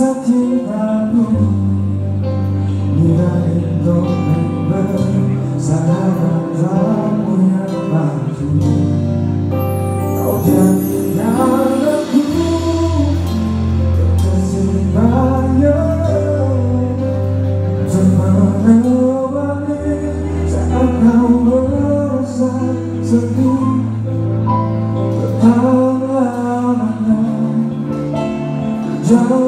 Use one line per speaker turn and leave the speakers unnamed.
사랑하고 네가 있던 행을 사랑한다고 해봐도 어디니 나라고 끝까지 봐요 정말 너와는 사랑하고 사랑하고 Jangan